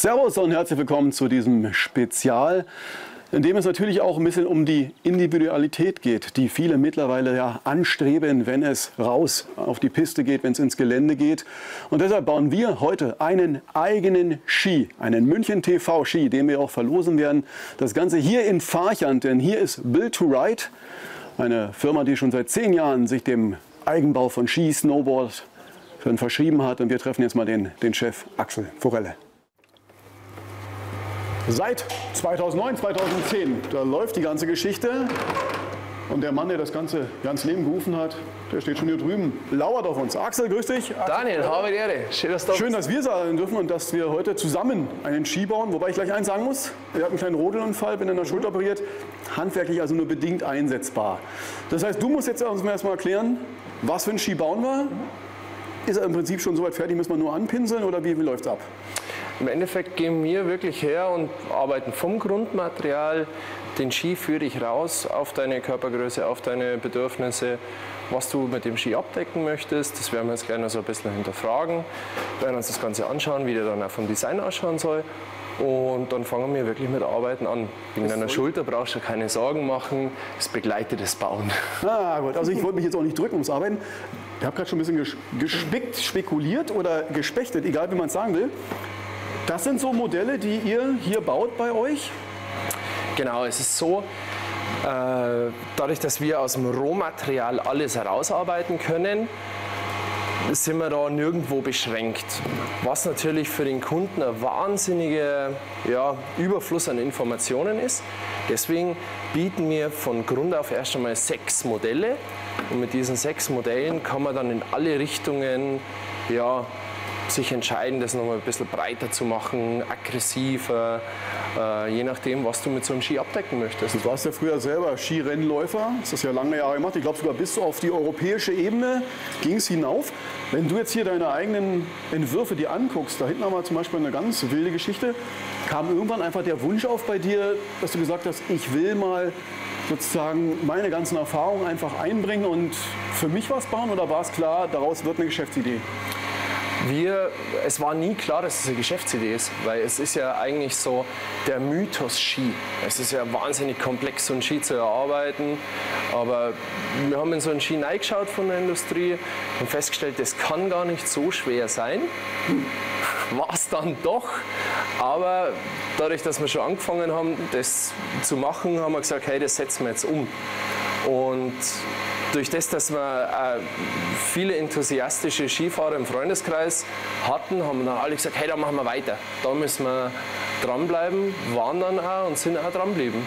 Servus und herzlich willkommen zu diesem Spezial, in dem es natürlich auch ein bisschen um die Individualität geht, die viele mittlerweile ja anstreben, wenn es raus auf die Piste geht, wenn es ins Gelände geht. Und deshalb bauen wir heute einen eigenen Ski, einen München TV Ski, den wir auch verlosen werden. Das Ganze hier in Farchand, denn hier ist Build to Ride, eine Firma, die schon seit zehn Jahren sich dem Eigenbau von Ski, Snowboard verschrieben hat. Und wir treffen jetzt mal den, den Chef Axel Forelle. Seit 2009, 2010, da läuft die ganze Geschichte. Und der Mann, der das ganze ganz Leben gerufen hat, der steht schon hier drüben, lauert auf uns. Axel, grüß dich. Daniel, habe die Ehre. Schön, dass, du Schön, dass wir sein dürfen und dass wir heute zusammen einen Ski bauen. Wobei ich gleich eins sagen muss, er hat einen kleinen Rodelunfall, bin in der Schulter operiert. Handwerklich also nur bedingt einsetzbar. Das heißt, du musst jetzt uns erstmal erklären, was für einen Ski bauen wir. Ist er im Prinzip schon soweit fertig, müssen wir nur anpinseln oder wie, wie läuft es ab? Im Endeffekt gehen wir wirklich her und arbeiten vom Grundmaterial. Den Ski führe ich raus auf deine Körpergröße, auf deine Bedürfnisse, was du mit dem Ski abdecken möchtest. Das werden wir jetzt gleich noch so ein bisschen hinterfragen. Wir werden uns das Ganze anschauen, wie der dann auch vom Design ausschauen soll. Und dann fangen wir wirklich mit Arbeiten an. Wegen deiner Schulter brauchst du keine Sorgen machen, es begleitet das Bauen. Ah, gut. Also ich wollte mich jetzt auch nicht drücken ums Arbeiten. Ich habe gerade schon ein bisschen gespickt, spekuliert oder gespechtet, egal wie man es sagen will. Das sind so Modelle, die ihr hier baut bei euch? Genau, es ist so, äh, dadurch, dass wir aus dem Rohmaterial alles herausarbeiten können, sind wir da nirgendwo beschränkt. Was natürlich für den Kunden ein wahnsinniger ja, Überfluss an Informationen ist. Deswegen bieten wir von Grund auf erst einmal sechs Modelle. Und mit diesen sechs Modellen kann man dann in alle Richtungen ja, sich entscheiden, das nochmal ein bisschen breiter zu machen, aggressiver, äh, je nachdem, was du mit so einem Ski abdecken möchtest. Du warst ja früher selber Skirennläufer, das hast du ja lange Jahre gemacht. Ich glaube sogar bis auf die europäische Ebene ging es hinauf. Wenn du jetzt hier deine eigenen Entwürfe dir anguckst, da hinten haben wir zum Beispiel eine ganz wilde Geschichte, kam irgendwann einfach der Wunsch auf bei dir, dass du gesagt hast, ich will mal sozusagen meine ganzen Erfahrungen einfach einbringen und für mich was bauen oder war es klar, daraus wird eine Geschäftsidee? Wir, es war nie klar, dass es eine Geschäftsidee ist, weil es ist ja eigentlich so der Mythos Ski. Es ist ja wahnsinnig komplex, so einen Ski zu erarbeiten. Aber wir haben in so einen Ski reingeschaut von der Industrie und festgestellt, das kann gar nicht so schwer sein. War es dann doch. Aber dadurch, dass wir schon angefangen haben, das zu machen, haben wir gesagt, hey, das setzen wir jetzt um. Und durch das, dass wir äh, viele enthusiastische Skifahrer im Freundeskreis hatten, haben dann alle gesagt, hey, da machen wir weiter. Da müssen wir dranbleiben, waren dann auch und sind auch dranbleiben.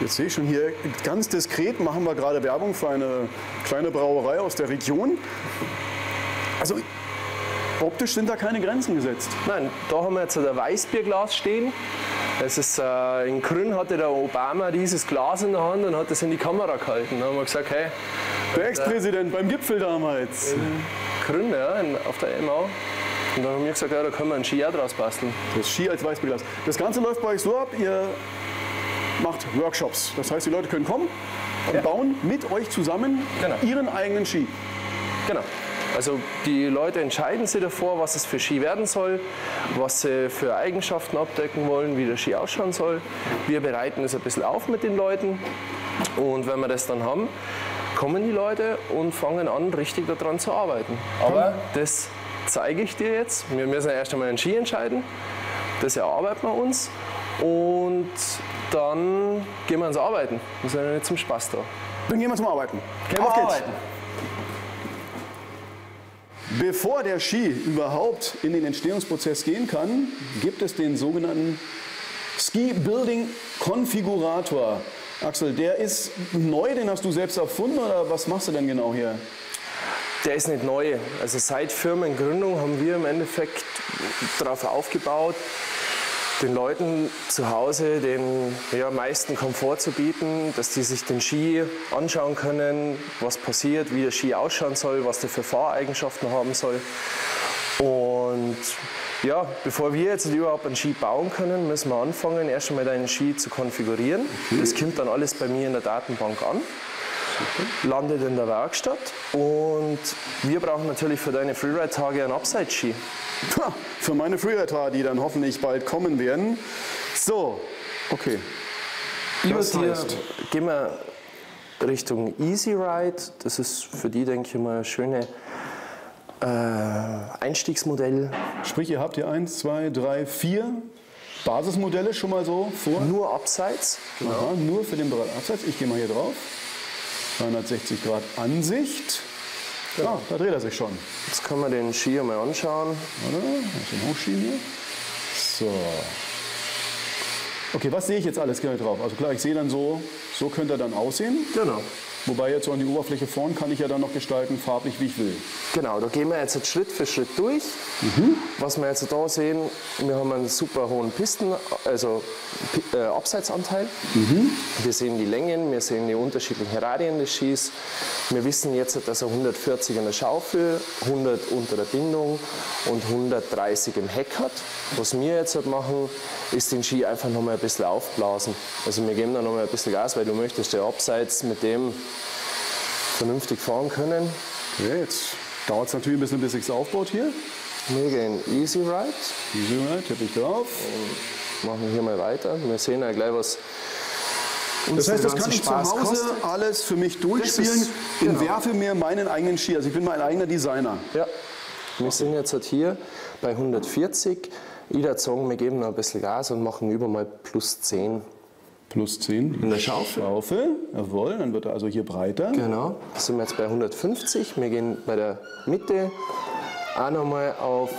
Jetzt sehe ich schon hier ganz diskret machen wir gerade Werbung für eine kleine Brauerei aus der Region. Also optisch sind da keine Grenzen gesetzt. Nein, da haben wir jetzt ein Weißbierglas stehen. Es ist, äh, in Grün hatte der Obama dieses Glas in der Hand und hat das in die Kamera gehalten. Da haben wir gesagt, hey. Der Ex-Präsident beim Gipfel damals. In Grün, ja, in, auf der MA. Und dann haben wir gesagt, ja, da können wir ein Ski auch draus basteln. Das Ski als Weißbierglas. Das Ganze läuft bei euch so ab, ihr macht Workshops. Das heißt, die Leute können kommen und ja. bauen mit euch zusammen genau. ihren eigenen Ski. Genau. Also die Leute entscheiden sich davor, was es für Ski werden soll, was sie für Eigenschaften abdecken wollen, wie der Ski ausschauen soll. Wir bereiten es ein bisschen auf mit den Leuten und wenn wir das dann haben, kommen die Leute und fangen an, richtig daran zu arbeiten. Aber das zeige ich dir jetzt. Wir müssen erst einmal einen Ski entscheiden. Das erarbeiten wir uns und dann gehen wir ans Arbeiten. Wir sind ja nicht zum Spaß da. Dann gehen wir zum Arbeiten. Okay, auf geht's. Bevor der Ski überhaupt in den Entstehungsprozess gehen kann, gibt es den sogenannten Ski Building Konfigurator. Axel, der ist neu, den hast du selbst erfunden oder was machst du denn genau hier? Der ist nicht neu. Also seit Firmengründung haben wir im Endeffekt darauf aufgebaut, den Leuten zu Hause den ja, meisten Komfort zu bieten, dass die sich den Ski anschauen können, was passiert, wie der Ski ausschauen soll, was der für Fahreigenschaften haben soll. Und ja, bevor wir jetzt überhaupt einen Ski bauen können, müssen wir anfangen, erst einmal deinen Ski zu konfigurieren. Das kommt dann alles bei mir in der Datenbank an. landet in der Werkstatt und wir brauchen natürlich für deine Freeride-Tage einen Upside-Ski. Für meine Freeride-Tage, die dann hoffentlich bald kommen werden. So, okay. Über Das dir heißt- gehen wir Richtung Easy Ride. Das ist für die, denke ich mal, ein schönes äh, Einstiegsmodell. Sprich, ihr habt hier eins, zwei, drei, vier Basismodelle schon mal so vor. Nur abseits. Aha, nur für den Bereich Abseits. Ich gehe mal hier drauf. 360 Grad Ansicht. Ja, da dreht er sich schon. Jetzt können wir den Ski mal anschauen. Oder? Ein bisschen hochschieben hier. So. Okay, was sehe ich jetzt alles hier drauf? Also klar, ich sehe dann so, so könnte er dann aussehen. Genau. Wobei jetzt so an die Oberfläche vorn kann ich ja dann noch gestalten, farblich wie ich will. Genau, da gehen wir jetzt Schritt für Schritt durch. Was wir jetzt da sehen, wir haben einen super hohen Pisten, also äh, Abseitsanteil. Wir sehen die Längen, wir sehen die unterschiedlichen Radien des Skis. Wir wissen jetzt, dass er 140 in der Schaufel, 100 unter der Bindung und 130 im Heck hat. Was wir jetzt halt machen, ist den Ski einfach noch mal ein bisschen aufblasen. Also wir geben da noch mal ein bisschen Gas, weil du möchtest ja abseits mit dem vernünftig fahren können. Okay, jetzt dauert es natürlich ein bisschen, bis sich aufbaut hier. Wir gehen Easy Ride, Easy Ride, tippe ich drauf. machen hier mal weiter. Wir sehen ja gleich, was uns Das heißt, das kann ich zu Spaß Hause kostet. alles für mich durchspielen, ist- genau. entwerfe mir meinen eigenen Ski. Also ich bin mein eigener Designer. Ja, wir sind jetzt halt hier bei 140. Ich würde sagen, wir geben noch ein bisschen Gas und machen über mal plus 10. Plus 10. In der Schaufel. Schaufel, jawohl, dann wird er also hier breiter. Genau. Da sind wir jetzt bei 150. Wir gehen bei der Mitte auch nochmal auf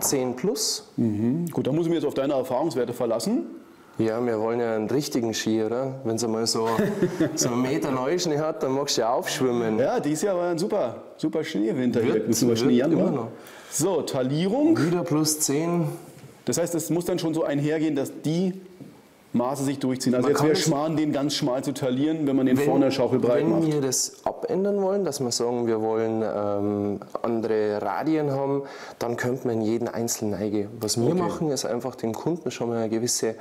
10 plus. Gut, da muss ich mich jetzt auf deine Erfahrungswerte verlassen. Ja, wir wollen ja einen richtigen Ski, oder? Wenn es einmal so, so einen Meter Neuschnee hat, dann magst du ja aufschwimmen. Ja, dieses Jahr war ein super, super Schneewinter hier. Wird- Super Schnee immer noch. So, Talierung. Wieder plus 10. Das heißt, es muss dann schon so einhergehen, dass die Maße sich durchziehen. Also Man jetzt wäre Schmarrn, den ganz schmal zu talieren, wenn man den vorne der Schaufel breit wenn macht. wir das abändern wollen, dass wir sagen, wir wollen ähm, andere Radien haben, dann könnte man in jeden einzelnen eingehen. Was wir Okay. machen, ist einfach dem Kunden schon mal eine gewisse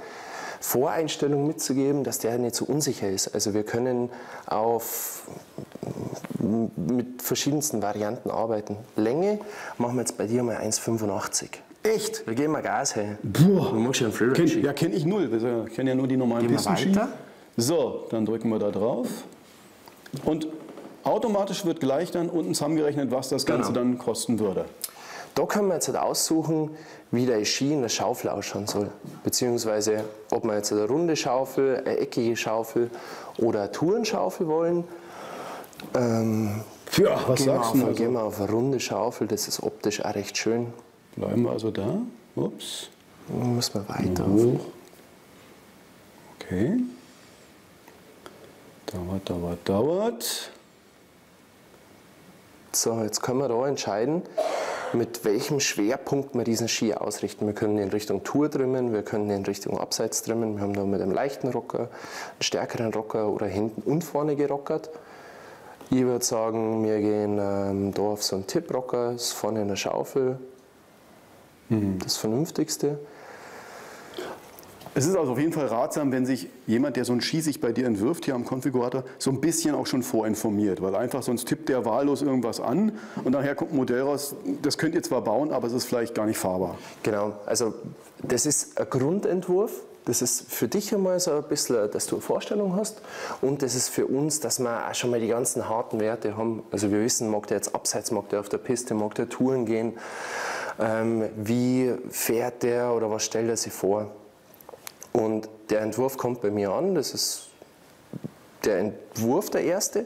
Voreinstellung mitzugeben, dass der nicht so unsicher ist. Also wir können auf mit verschiedensten Varianten arbeiten. Länge machen wir jetzt bei dir mal 1,85. Echt? Da gehen wir Gas her. Boah. Du magst ja einen Kenn, Freeride-Ski. ja, kenne ich null. Wir kennen ja nur die normalen Gehen wir weiter? So, dann drücken wir da drauf. Und automatisch wird gleich dann unten zusammengerechnet, was das Ganze Genau. dann kosten würde. Da können wir jetzt halt aussuchen, wie der Ski in der Schaufel ausschauen soll. Beziehungsweise, ob wir jetzt eine runde Schaufel, eine eckige Schaufel oder eine Tourenschaufel wollen. Ähm, Ja, was gehen, wir sagst auf, du? Also? gehen wir auf eine runde Schaufel, das ist optisch auch recht schön. Bleiben wir also da. Ups. Dann müssen wir weiter. Hoch. Okay. Dauert, dauert, dauert. So, jetzt können wir da entscheiden, mit welchem Schwerpunkt wir diesen Ski ausrichten. Wir können ihn in Richtung Tour trimmen, wir können ihn in Richtung Abseits trimmen. Wir haben da mit einem leichten Rocker, einen stärkeren Rocker oder hinten und vorne gerockert. Ich würde sagen, wir gehen ähm, da auf so einen Tipp-Rocker, ist vorne in der Schaufel. Das Vernünftigste. Es ist also auf jeden Fall ratsam, wenn sich jemand, der so einen Ski sich bei dir entwirft, hier am Konfigurator, so ein bisschen auch schon vorinformiert. Weil einfach sonst tippt der wahllos irgendwas an und nachher kommt ein Modell raus, das könnt ihr zwar bauen, aber es ist vielleicht gar nicht fahrbar. Genau, also das ist ein Grundentwurf. Das ist für dich einmal so ein bisschen, dass du eine Vorstellung hast. Und das ist für uns, dass wir auch schon mal die ganzen harten Werte haben. Also wir wissen, mag der jetzt abseits, mag der auf der Piste, mag der Touren gehen. Ähm, wie fährt der oder was stellt er sich vor? Und der Entwurf kommt bei mir an. Das ist der Entwurf der erste.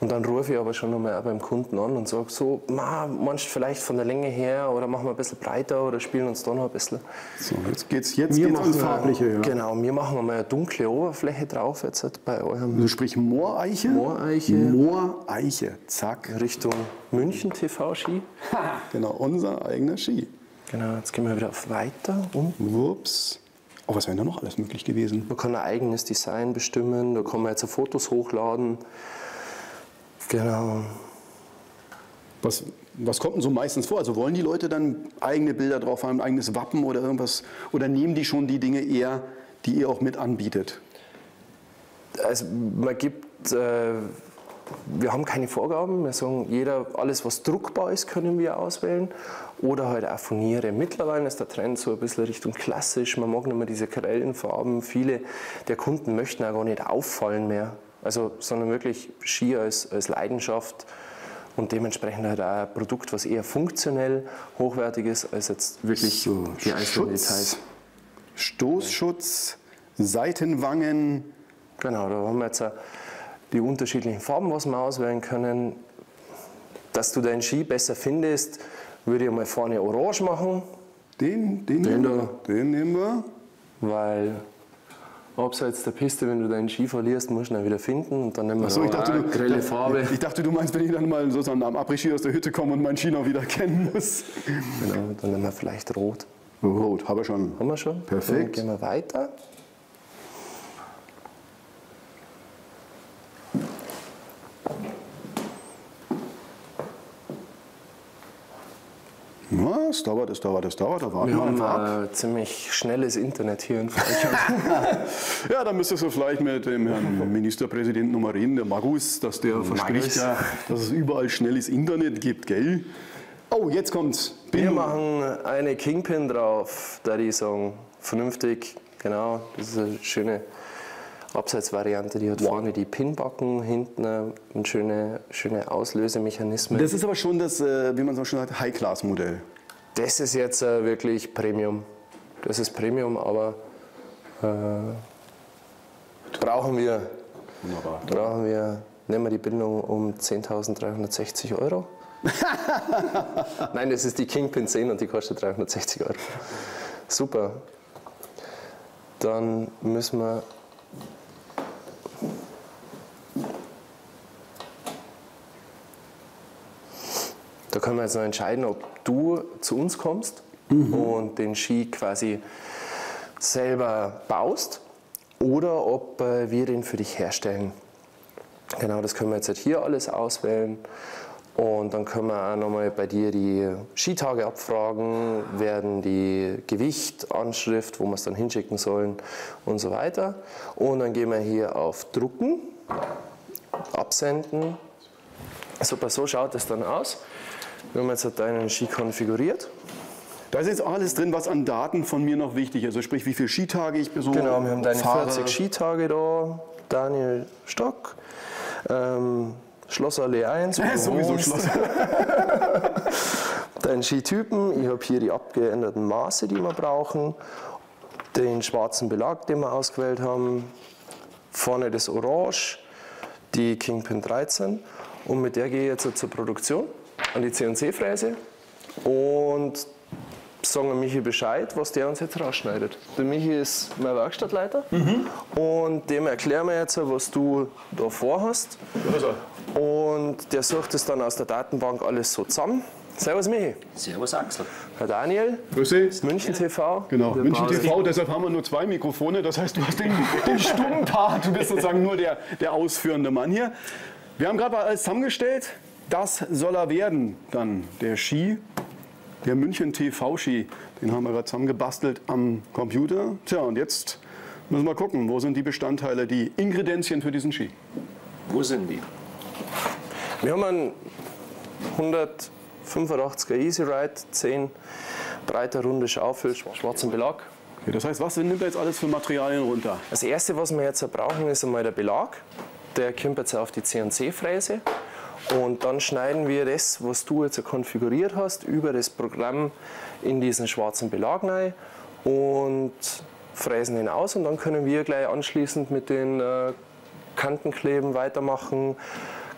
Und dann rufe ich aber schon nochmal auch beim Kunden an und sage so, ma, meinst du vielleicht von der Länge her oder machen wir ein bisschen breiter oder spielen uns da noch ein bisschen. So, jetzt geht's, jetzt Wir geht's ans machen Farbliche. Ja. Genau, wir machen einmal eine dunkle Oberfläche drauf jetzt halt bei eurem Also sprich Mooreiche. Mooreiche. Mooreiche. Zack. Richtung München TV-Ski. Genau, unser eigener Ski. Genau, jetzt gehen wir wieder auf Weiter und Wups. Oh, was wäre da noch alles möglich gewesen? man kann ein eigenes Design bestimmen, da kann man jetzt Fotos hochladen. Genau. Was, was kommt denn so meistens vor? Also wollen die Leute dann eigene Bilder drauf haben, ein eigenes Wappen oder irgendwas? Oder nehmen die schon die Dinge eher, die ihr auch mit anbietet? Also man gibt äh, wir haben keine Vorgaben. Wir sagen, jeder, alles was druckbar ist, können wir auswählen. Oder halt auch Furniere. Mittlerweile ist der Trend so ein bisschen Richtung klassisch. Man mag nicht mehr diese grellen Farben. Viele der Kunden möchten auch gar nicht auffallen mehr. Also, sondern wirklich Ski als, als Leidenschaft und dementsprechend halt auch ein Produkt, was eher funktionell hochwertig ist, als jetzt wirklich so, die einzelnen Details. Stoßschutz, Seitenwangen. Genau, da haben wir jetzt die unterschiedlichen Farben, was wir auswählen können. Dass du deinen Ski besser findest, würde ich mal vorne orange machen. Den, den, den, nehmen, wir. den nehmen wir. Weil abseits der Piste, wenn du deinen Ski verlierst, musst du ihn wieder finden und dann nehmen wir so, ich dachte, du, grelle Farbe. Ich dachte, du meinst, wenn ich dann mal sozusagen am Après-Ski aus der Hütte komme und meinen Ski noch wieder kennen muss. Genau, dann nehmen wir vielleicht rot. Rot, haben wir schon. Haben wir schon. Perfekt. Dann gehen wir weiter. Ja, es dauert, es dauert, es dauert. Da warten wir haben ab. Äh, ziemlich schnelles Internet hier in Frankreich. ja, dann müsstest du vielleicht mit dem Herrn Ministerpräsidenten nochmal reden, der Magus, dass der Magus. verspricht, ja, dass es überall schnelles Internet gibt, gell? Oh, jetzt kommt's. Bin wir machen eine Kingpin drauf, da die sagen, vernünftig, genau, das ist eine schöne Abseitsvariante, die hat wow. vorne die Pinbacken, hinten eine schöne, schöne Auslösemechanismen. Das ist aber schon das, äh, wie man so schon sagt, High-Class-Modell. Das ist jetzt äh, wirklich Premium. Das ist Premium, aber äh, brauchen wir. Wunderbar. Brauchen wir, nehmen wir die Bindung um 10.360 Euro. Nein, das ist die Kingpin 10 und die kostet 360 Euro. Super. Dann müssen wir Da können wir jetzt noch entscheiden, ob du zu uns kommst mhm. und den Ski quasi selber baust oder ob äh, wir den für dich herstellen. Genau, das können wir jetzt halt hier alles auswählen. Und dann können wir auch nochmal bei dir die Skitage abfragen, werden die Gewicht, Anschrift, wo wir es dann hinschicken sollen und so weiter. Und dann gehen wir hier auf Drucken, Absenden. Super, so schaut es dann aus. Wir haben jetzt deinen Ski konfiguriert. Da ist jetzt alles drin, was an Daten von mir noch wichtig ist. Also sprich, wie viele Skitage ich so Genau, wir haben deine fahre. 40 Skitage da. Daniel Stock. Ähm, Schlossallee 1. Ja, sowieso Schloss. Deinen Skitypen. Ich habe hier die abgeänderten Maße, die wir brauchen. Den schwarzen Belag, den wir ausgewählt haben. Vorne das Orange, die Kingpin 13. Und mit der gehe ich jetzt zur Produktion an die CNC-Fräse und sagen Michi Bescheid, was der uns jetzt rausschneidet. Der Michi ist mein Werkstattleiter mhm. und dem erklären wir jetzt, was du da vorhast. Also. Und der sucht es dann aus der Datenbank alles so zusammen. Servus Michi. Servus Axel. Herr Daniel. Grüß Sie. München TV. Genau, München TV, deshalb haben wir nur zwei Mikrofone. Das heißt, du hast den, den stummen Part. Du bist sozusagen nur der, der ausführende Mann hier. Wir haben gerade alles zusammengestellt. Das soll er werden, dann der Ski, der München TV-Ski. Den haben wir gerade zusammengebastelt am Computer. Tja, und jetzt müssen wir gucken, wo sind die Bestandteile, die Ingredienzien für diesen Ski? Wo sind die? Wir haben einen 185er Easy Ride, 10 breiter runde Schaufel, schwarzen Belag. Okay, das heißt, was nimmt er jetzt alles für Materialien runter? Das erste, was wir jetzt brauchen, ist einmal der Belag. Der kommt jetzt auf die CNC-Fräse. Und dann schneiden wir das, was du jetzt konfiguriert hast, über das Programm in diesen schwarzen Belag rein und fräsen ihn aus und dann können wir gleich anschließend mit den äh, Kantenkleben weitermachen,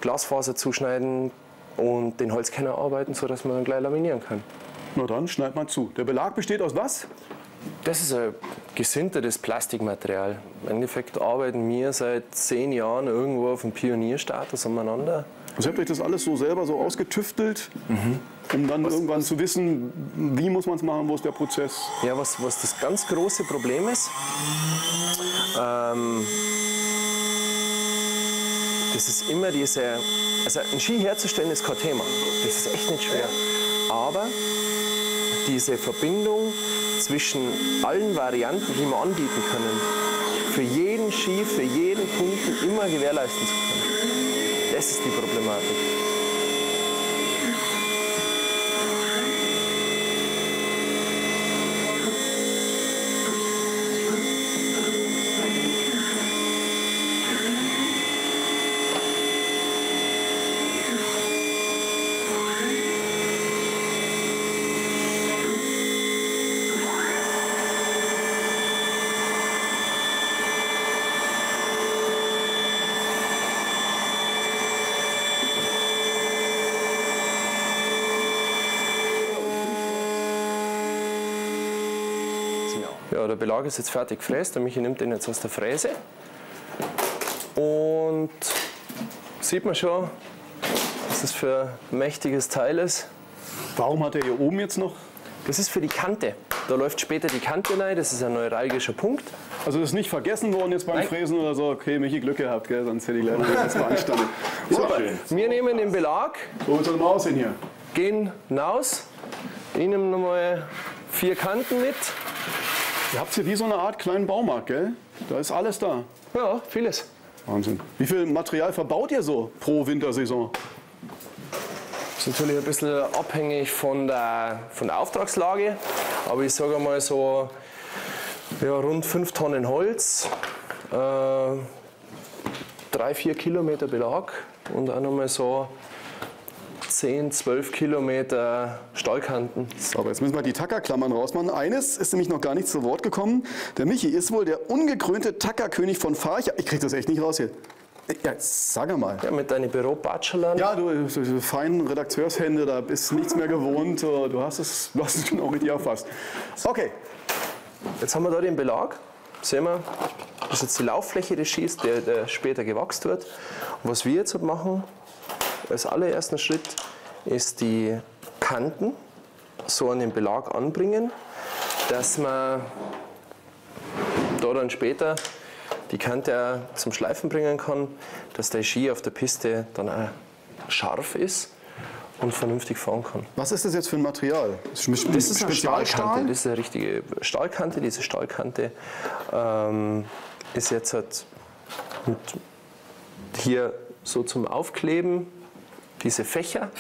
Glasfaser zuschneiden und den Holzkenner arbeiten, sodass man dann gleich laminieren kann. Na dann, schneid mal zu. Der Belag besteht aus was? Das ist ein gesintertes Plastikmaterial. Im Endeffekt arbeiten wir seit zehn Jahren irgendwo auf dem Pionierstatus umeinander. Also habt ihr das alles so selber so ausgetüftelt, mhm. um dann was, irgendwann zu wissen, wie muss man es machen, wo ist der Prozess? Ja, was, was das ganz große Problem ist, ähm, das ist immer diese, also ein Ski herzustellen ist kein Thema, das ist echt nicht schwer, aber diese Verbindung zwischen allen Varianten, die wir anbieten können, für jeden Ski, für jeden Kunden immer gewährleisten zu können. Das ist die Problematik. Ja, der Belag ist jetzt fertig gefräst. Der Michi nimmt den jetzt aus der Fräse. Und sieht man schon, was das für ein mächtiges Teil ist. Warum hat er hier oben jetzt noch? Das ist für die Kante. Da läuft später die Kante rein. Das ist ein neuralgischer Punkt. Also das ist nicht vergessen worden jetzt beim Nein. Fräsen oder so. Okay, Michi, Glück gehabt, gell? sonst hätte ich leider nicht das beanstandet. Super. Wir nehmen den Belag, Wo soll man aussehen hier? gehen hinaus. Ich nehme nochmal vier Kanten mit. Ihr habt hier wie so eine Art kleinen Baumarkt, gell? Da ist alles da. Ja, vieles. Wahnsinn. Wie viel Material verbaut ihr so pro Wintersaison? ist natürlich ein bisschen abhängig von der, von der Auftragslage, aber ich sage mal so ja, rund 5 Tonnen Holz, äh, 3, 4 Kilometer Belag und auch nochmal so 10, 12 Kilometer Stahlkanten. So, aber jetzt müssen wir die Tackerklammern rausmachen. Eines ist nämlich noch gar nicht zu Wort gekommen. Der Michi ist wohl der ungekrönte Tackerkönig von Farch. Ich krieg das echt nicht raus hier. Ja, sag mal. Ja, mit deinen Büro-Batschelern. Ja, du, so diese feinen Redakteurshände, da bist nichts mehr gewohnt. Du hast es, du hast es genau richtig erfasst. Okay, Jetzt haben wir da den Belag. Sehen wir, das ist jetzt die Lauffläche des Skis, der, der später gewachst wird. Und was wir jetzt machen, als allerersten Schritt, ist die Kanten so an den Belag anbringen, dass man da dann später die Kante auch zum Schleifen bringen kann, dass der Ski auf der Piste dann auch scharf ist und vernünftig fahren kann. was ist das jetzt für ein Material? Das ist, Das ist eine Stahlkante, das ist eine richtige Stahlkante. Diese Stahlkante ähm, ist jetzt halt hier so zum Aufkleben, diese Fächer.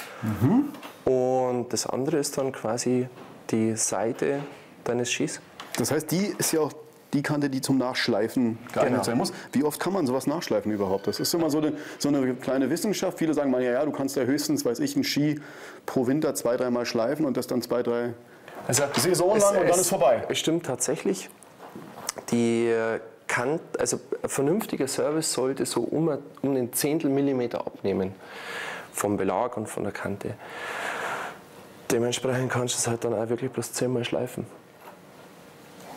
Und das andere ist dann quasi die Seite deines Skis. Das heißt, die ist ja auch die Kante, die zum Nachschleifen geeignet Genau. sein muss. Wie oft kann man sowas nachschleifen überhaupt? Das ist immer so eine, so eine kleine Wissenschaft. Viele sagen mal, ja, ja, du kannst ja höchstens, weiß ich, einen Ski pro Winter zwei, dreimal schleifen und das dann zwei, drei Also Saison lang und dann ist vorbei. Es stimmt tatsächlich. Die äh, kann, also ein vernünftiger Service sollte so um, um den Zehntel Millimeter abnehmen vom Belag und von der Kante. Dementsprechend kannst du es halt dann auch wirklich bloß zehnmal schleifen.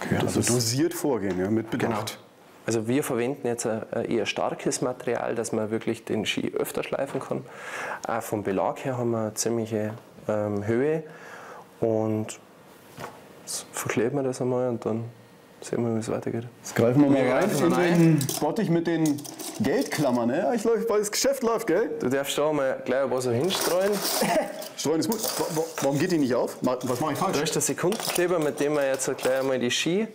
Okay, also dosiert vorgehen, ja, mit Genau. Bedacht. Also wir verwenden jetzt ein eher starkes Material, dass man wirklich den Ski öfter schleifen kann. Auch vom Belag her haben wir eine ziemliche ähm, Höhe und jetzt verkleben wir das einmal und dann sehen wir, wie es weitergeht. Jetzt greifen wir mal Wir rein greifen in rein. den Bottich mit den Geldklammern. Ja, ich läuft, weil das Geschäft läuft, gell? Du darfst da mal gleich ein paar so hinstreuen. Streuen ist gut. Wa- wa- Warum geht die nicht auf? Was mache ich falsch? ist der Sekundenkleber, mit dem wir jetzt gleich einmal die Ski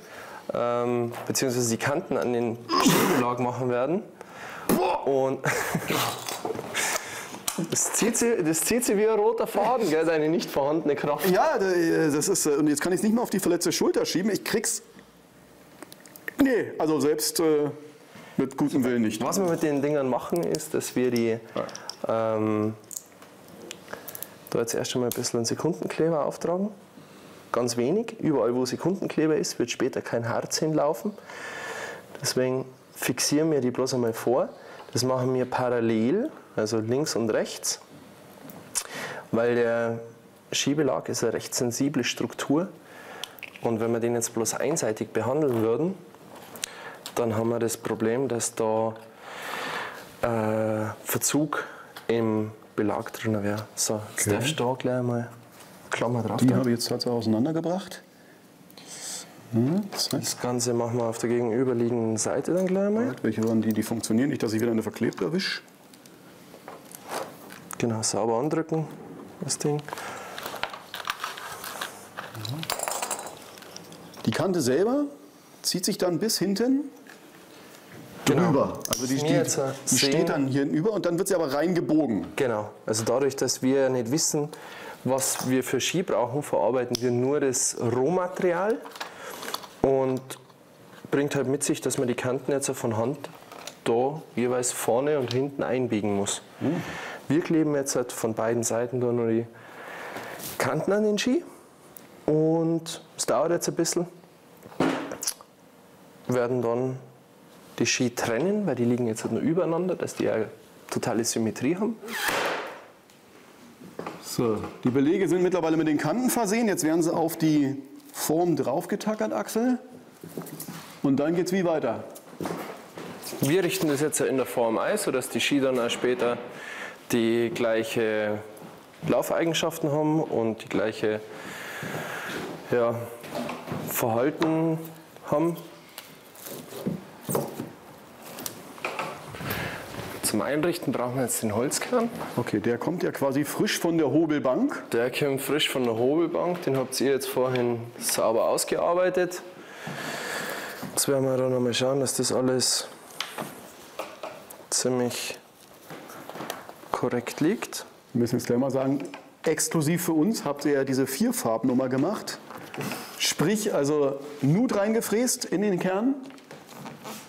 ähm, bzw. die Kanten an den Skibelag machen werden. Und das zieht, sie, das zieht sie wie ein roter Faden, gell, deine nicht vorhandene Kraft. Ja, da- das ist, äh, und jetzt kann ich es nicht mehr auf die verletzte Schulter schieben. Ich krieg's. Nee, also selbst äh, mit gutem Willen nicht. Was wir mit den Dingern machen, ist, dass wir die ähm, da jetzt erst einmal ein bisschen Sekundenkleber auftragen. Ganz wenig. Überall, wo Sekundenkleber ist, wird später kein Harz hinlaufen. Deswegen fixieren wir die bloß einmal vor. Das machen wir parallel, also links und rechts, weil der Skibelag ist eine recht sensible Struktur. Und wenn wir den jetzt bloß einseitig behandeln würden, dann haben wir das Problem, dass da äh, Verzug im Belag drin wäre. So, jetzt Okay. darfst du da gleich mal Klammer drauf. Die habe ich jetzt tatsächlich auseinandergebracht. Hm. Das Ganze machen wir auf der gegenüberliegenden Seite dann gleich mal. Welche waren die, die funktionieren? Nicht, dass ich wieder eine verklebte erwische. Genau, sauber andrücken, das Ding. Die Kante selber zieht sich dann bis hinten drüber. Also die, die, die steht dann hier über und dann wird sie aber reingebogen. Genau. Also dadurch, dass wir nicht wissen, was wir für Ski brauchen, verarbeiten wir nur das Rohmaterial und bringt halt mit sich, dass man die Kanten jetzt von Hand da jeweils vorne und hinten einbiegen muss. Wir kleben jetzt halt von beiden Seiten da nur die Kanten an den Ski und es dauert jetzt ein bisschen. werden dann die Ski trennen, weil die liegen jetzt halt nur übereinander, dass die ja totale Symmetrie haben. So, die Belege sind mittlerweile mit den Kanten versehen. Jetzt werden sie auf die Form draufgetackert, Axel. Und dann geht's wie weiter? Wir richten das jetzt in der Form ein, sodass die Ski dann auch später die gleiche Laufeigenschaften haben und die gleiche ja, Verhalten haben. Zum Einrichten brauchen wir jetzt den Holzkern. Okay, der kommt ja quasi frisch von der Hobelbank. Der kommt frisch von der Hobelbank, den habt ihr jetzt vorhin sauber ausgearbeitet. Jetzt werden wir dann nochmal schauen, dass das alles ziemlich korrekt liegt. Wir müssen jetzt gleich mal sagen, exklusiv für uns habt ihr ja diese Vierfarbnummer gemacht. Sprich, also Nut reingefräst in den Kern,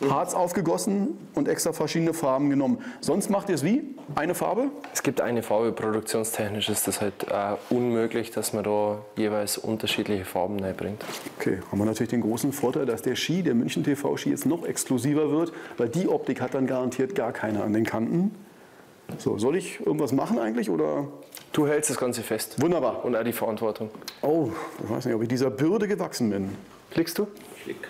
Harz aufgegossen und extra verschiedene Farben genommen. Sonst macht ihr es wie? Eine Farbe? Es gibt eine Farbe, produktionstechnisch ist das halt äh, unmöglich, dass man da jeweils unterschiedliche Farben reinbringt. Okay, haben wir natürlich den großen Vorteil, dass der Ski, der München TV Ski jetzt noch exklusiver wird, weil die Optik hat dann garantiert gar keine an den Kanten. So, soll ich irgendwas machen eigentlich oder? Du hältst das Ganze fest. Wunderbar. Und auch die Verantwortung. Oh, ich weiß nicht, ob ich dieser Bürde gewachsen bin. Klickst du? Klick.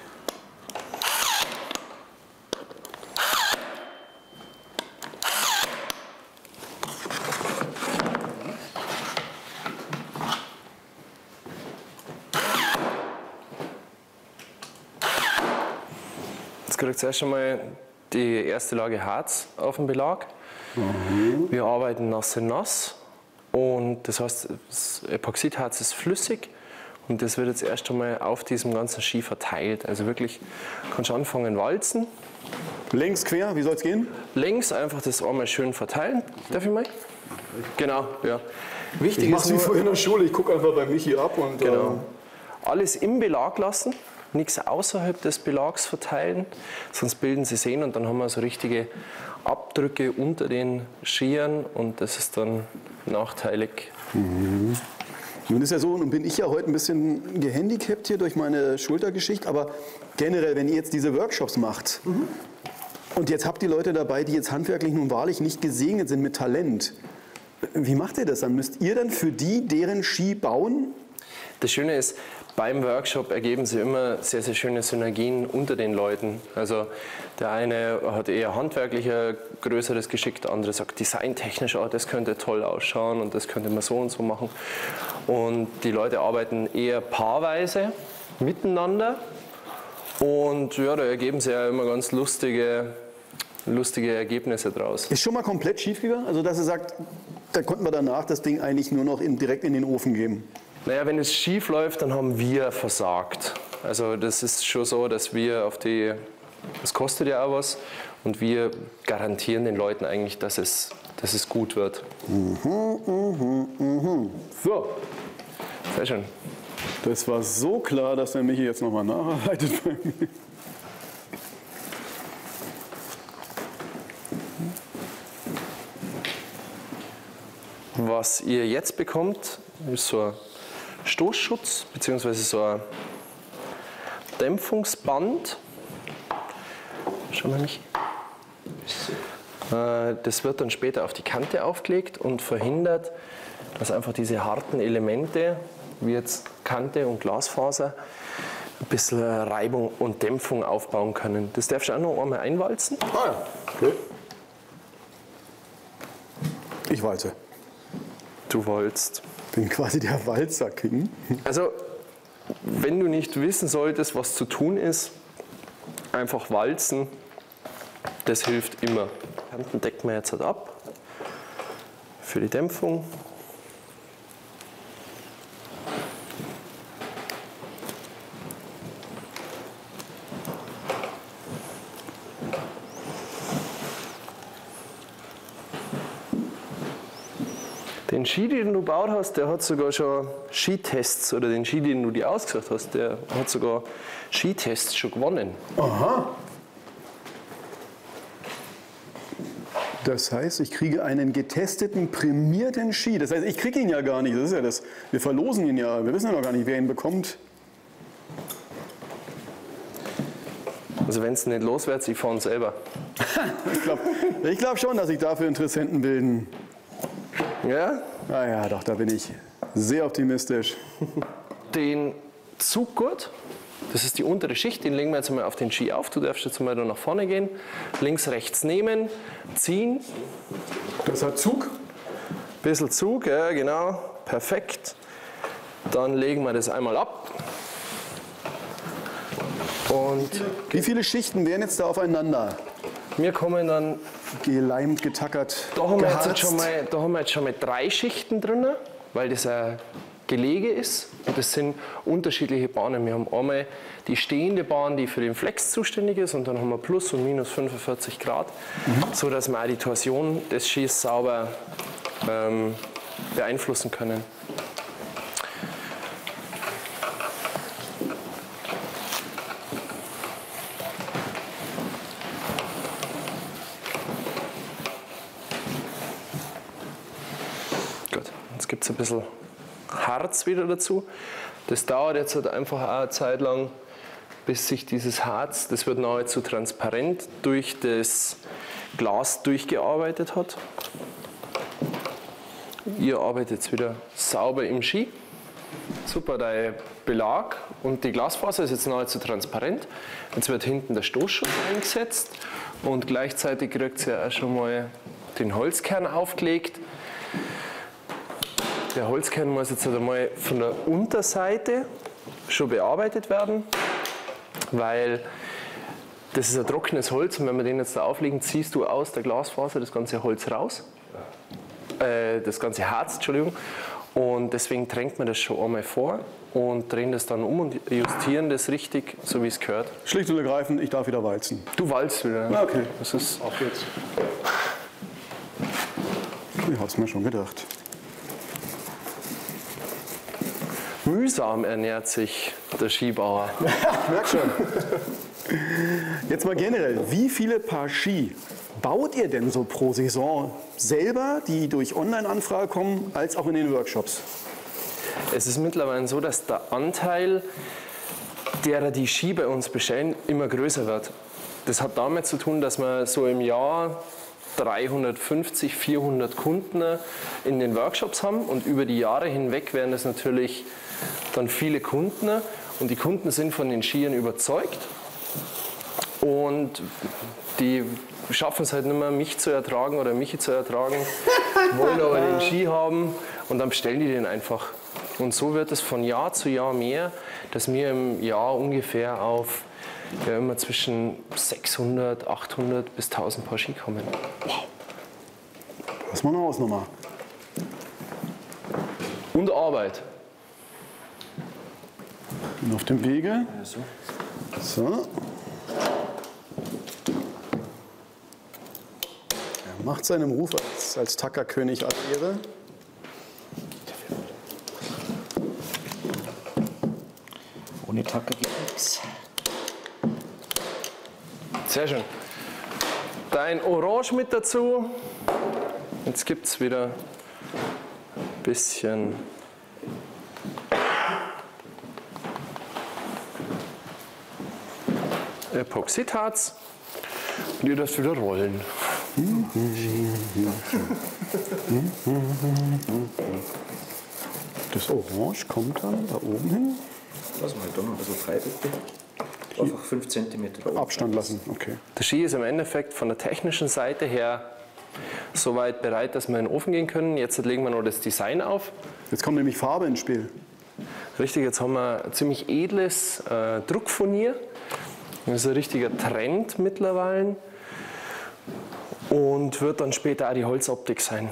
Jetzt kriegt ihr erst einmal die erste Lage Harz auf dem Belag. Wir arbeiten nass in nass und das heißt, das Epoxidharz ist flüssig und das wird jetzt erst einmal auf diesem ganzen Ski verteilt. Also wirklich, kannst du anfangen walzen, Längs quer, wie soll es gehen? längs einfach das einmal schön verteilen. Darf ich mal? Genau, ja. Wichtig Ich ist mach's wie vorhin in der Schule, ich gucke einfach bei Michi ab und Genau. Alles im Belag lassen, nichts außerhalb des Belags verteilen, sonst bilden sie Seen und dann haben wir so richtige Abdrücke unter den Skiern und das ist dann nachteilig. Nun ist ja so, nun bin ich ja heute ein bisschen gehandicapt hier durch meine Schultergeschichte, aber generell, wenn ihr jetzt diese Workshops macht und jetzt habt ihr Leute dabei, die jetzt handwerklich nun wahrlich nicht gesegnet sind mit Talent, wie macht ihr das dann? Müsst ihr dann für die deren Ski bauen? Das Schöne ist, beim Workshop ergeben sich immer sehr, sehr schöne Synergien unter den Leuten. Also der eine hat eher handwerklicher größeres Geschick, der andere sagt designtechnisch, oh, das könnte toll ausschauen und das könnte man so und so machen. Und die Leute arbeiten eher paarweise miteinander und ja, da ergeben sich ja immer ganz lustige, lustige Ergebnisse draus. Ist schon mal komplett schief gegangen? Also, dass ihr sagt, da konnten wir danach das Ding eigentlich nur noch in, direkt in den Ofen geben. Naja, wenn es schief läuft, dann haben wir versagt. Also das ist schon so, dass wir auf die, das kostet ja auch was und wir garantieren den Leuten eigentlich, dass es, dass es gut wird. So, Sehr schön. das war so klar, dass der Michi jetzt nochmal nacharbeitet. Was ihr jetzt bekommt, ist so Stoßschutz bzw. so ein Dämpfungsband. Schau mal mich. Äh, Das wird dann später auf die Kante aufgelegt und verhindert, dass einfach diese harten Elemente, wie jetzt Kante und Glasfaser, ein bisschen Reibung und Dämpfung aufbauen können. Das darfst du auch noch einmal einwalzen. Ah ja, okay. Ich walze. Du wolltest. Bin quasi der Walzer-King. Also, wenn du nicht wissen solltest, was zu tun ist, einfach walzen, das hilft immer. Kanten decken wir jetzt halt ab für die Dämpfung. Ski, den du gebaut hast, der hat sogar schon Skitests, oder den Ski, den du dir ausgesucht hast, der hat sogar Skitests schon gewonnen. Aha. Das heißt, ich kriege einen getesteten, prämierten Ski. Das heißt, ich kriege ihn ja gar nicht. Das ist ja das. Wir verlosen ihn ja. Wir wissen ja noch gar nicht, wer ihn bekommt. Also wenn es nicht los wird, ich fahre ihn selber. Ich glaube ich glaub schon, dass sich dafür Interessenten bilden. Ja? Ah ja, doch, da bin ich sehr optimistisch. Den Zuggurt, das ist die untere Schicht, den legen wir jetzt mal auf den Ski auf. Du darfst jetzt mal da nach vorne gehen. Links, rechts nehmen, ziehen, Das hat Zug. bisschen Zug, ja genau, perfekt. Dann legen wir das einmal ab. Und Wie viele Schichten wären jetzt da aufeinander? Wir kommen dann, Geleimt, getackert, da haben, wir jetzt schon mal, da haben wir jetzt schon mal drei Schichten drin, weil das ein Gelege ist. Und das sind unterschiedliche Bahnen. Wir haben einmal die stehende Bahn, die für den Flex zuständig ist, und dann haben wir plus und minus 45 Grad, so dass wir auch die Torsion des Skis sauber ähm, beeinflussen können. Gut, jetzt gibt es ein bisschen Harz wieder dazu. Das dauert jetzt halt einfach eine Zeit lang, bis sich dieses Harz, das wird nahezu transparent, durch das Glas durchgearbeitet hat. Ihr arbeitet jetzt wieder sauber im Ski. Super, der Belag und die Glasfaser ist jetzt nahezu transparent. Jetzt wird hinten der Stoßschutz eingesetzt und gleichzeitig kriegt ihr auch schon mal den Holzkern aufgelegt. Der Holzkern muss jetzt halt einmal von der Unterseite schon bearbeitet werden, weil das ist ein trockenes Holz und wenn wir den jetzt da auflegen, ziehst du aus der Glasfaser das ganze Holz raus, äh, das ganze Harz, Entschuldigung. Und deswegen tränkt man das schon einmal vor und drehen das dann um und justieren das richtig, so wie es gehört. Schlicht und ergreifend, ich darf wieder walzen. Du walzt wieder. Ah, okay. Das ist Auf jetzt. Ich hab's mir schon gedacht. Mühsam ernährt sich der Skibauer. Merk schon. Jetzt mal generell, wie viele Paar Ski baut ihr denn so pro Saison selber, die durch Online-Anfrage kommen, als auch in den Workshops? Es ist mittlerweile so, dass der Anteil derer, die Ski bei uns bestellen, immer größer wird. Das hat damit zu tun, dass wir so im Jahr 350, 400 Kunden in den Workshops haben und über die Jahre hinweg werden das natürlich dann viele Kunden und die Kunden sind von den Skiern überzeugt und die schaffen es halt nicht mehr, mich zu ertragen oder mich zu ertragen, wollen aber den Ski haben und dann bestellen die den einfach. Und so wird es von Jahr zu Jahr mehr, dass wir im Jahr ungefähr auf ja, immer zwischen 600, 800 bis 1000 Paar Ski kommen. Das ist mal eine Hausnummer. Und Arbeit. Bin auf dem Wege. So. Er macht seinem Ruf als, als Tackerkönig alle Ehre. Ohne Tacker geht nichts. Sehr schön. Dein Orange mit dazu. Jetzt gibt es wieder ein bisschen Epoxidharz. Und ihr dürft wieder rollen. Das Orange kommt dann da oben hin. Lass mal da noch ein bisschen frei, bitte. Einfach 5 cm. Abstand lassen, okay. Der Ski ist im Endeffekt von der technischen Seite her soweit bereit, dass wir in den Ofen gehen können. Jetzt legen wir noch das Design auf. Jetzt kommt nämlich Farbe ins Spiel. Richtig, jetzt haben wir ein ziemlich edles äh, Druckfurnier. Das ist ein richtiger Trend mittlerweile. Und wird dann später auch die Holzoptik sein.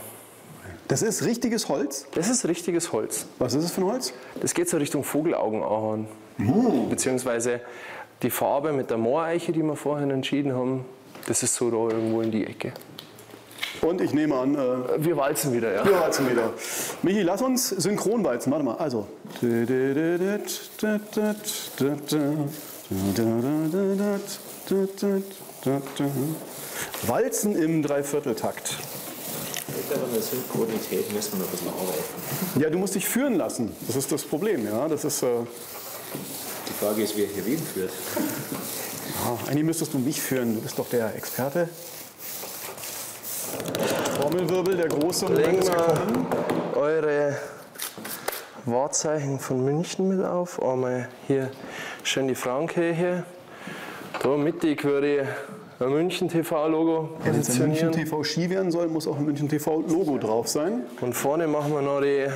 Das ist richtiges Holz. Das ist richtiges Holz. Was ist es für ein Holz? Das geht so Richtung Vogelaugenahorn. Beziehungsweise die Farbe mit der Mooreiche, die wir vorhin entschieden haben, das ist so da irgendwo in die Ecke. Und ich nehme an, äh, Wir walzen wieder, ja. wir walzen wieder. Michi, lass uns synchron walzen. Warte mal, also. Walzen im Dreivierteltakt. Synchronität müssen wir noch ein bisschen arbeiten. Ja, du musst dich führen lassen. Das ist das Problem, ja. Das ist, äh, Die Frage ist, wer hier wen führt. ja, eigentlich müsstest du mich führen. Du bist doch der Experte. Trommelwirbel, der große. Moment ist gekommen. eure Wahrzeichen von München mit auf. Einmal hier schön die Frauenkirche. Da mittig würde ich ein München TV-Logo Wenn es ein München. TV Ski werden soll, muss auch ein München TV Logo drauf sein. Und vorne machen wir noch die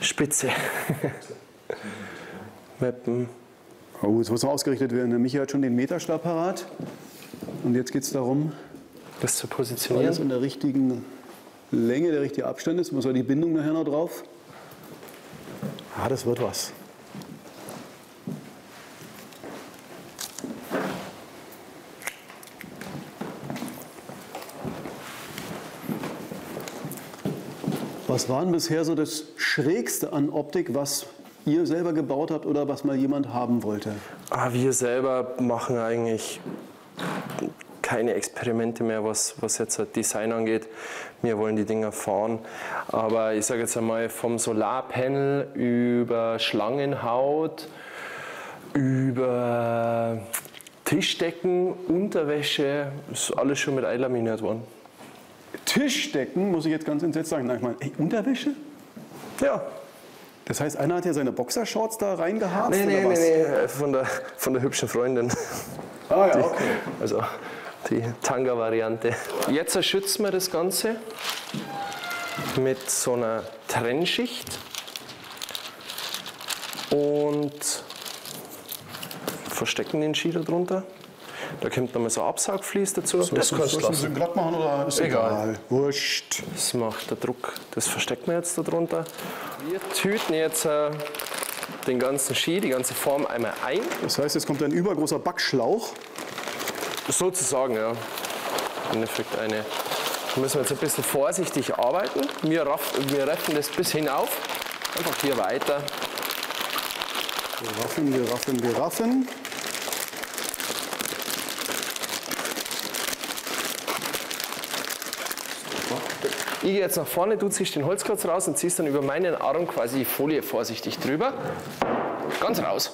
Spitze. Dem Oh, jetzt muss noch ausgerichtet werden. Der Michi hat schon den Meterstab parat. Und jetzt geht es darum, das zu alles positionieren. in der richtigen Länge, der richtige Abstand ist. Muss auch die Bindung nachher noch drauf. Ah, das wird was. Was war denn bisher so das Schrägste an Optik, was ihr selber gebaut habt oder was mal jemand haben wollte? Ah, wir selber machen eigentlich keine Experimente mehr, was, was jetzt Design angeht. Wir wollen die Dinger fahren. Aber ich sage jetzt einmal vom Solarpanel über Schlangenhaut, über Tischdecken, Unterwäsche, ist alles schon mit einlaminiert worden. Tischdecken, muss ich jetzt ganz entsetzt sagen. Nein, ich meine, ey, Unterwäsche? Ja, Das heißt, einer hat ja seine Boxershorts da reingeharzt nee, nee, oder was? nee, nee, von der, von der hübschen Freundin. Ah ja, okay. Also die Tanga-Variante. Jetzt schützen wir das Ganze mit so einer Trennschicht und verstecken den Ski da drunter. Da kommt nochmal so ein Absaugvlies dazu. das kannst du Soll ich ein lassen. glatt machen oder ist Egal. egal? Wurscht. Das macht der Druck. Das verstecken wir jetzt da drunter. Wir tüten jetzt äh, den ganzen Ski, die ganze Form einmal ein. Das heißt, jetzt kommt ein übergroßer Backschlauch. Sozusagen, ja. Im Endeffekt eine. Da müssen wir jetzt ein bisschen vorsichtig arbeiten. Wir, raff, wir reffen das bis hinauf. Einfach hier weiter. Wir raffen, wir raffen, wir raffen. Ich gehe jetzt nach vorne, du ziehst den Holzklotz raus und ziehst dann über meinen Arm quasi die Folie vorsichtig drüber. Ganz raus.